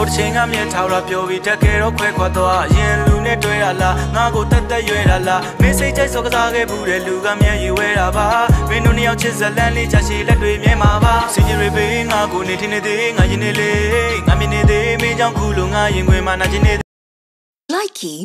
ဟိုတစ်ချိန်ကမြင်ထားတော့ပြောပြီးတက်ခဲ့တော့ခွဲခွာတော့အရင်လူနဲ့တွေ့ရလားငါကိုတက်တက်ရွယ်တာလားမင်းစိတ်ကြိုက်စောကစားခဲ့ဘူးတဲ့လူကမျက်ရည်ဝဲတာပါမင်းတို့နှစ်ယောက်ချစ်ဇလန်းလေးချရှိလက်တွေမြဲမှာပါစင်ကြီးတွေပေးငါကိုနေထင်းနေသေးငါရင်နေလေငါမြင်နေသေးမင်းကြောင့်ခုလိုငါရင်ခွင်မှာနာကျင်နေ Likey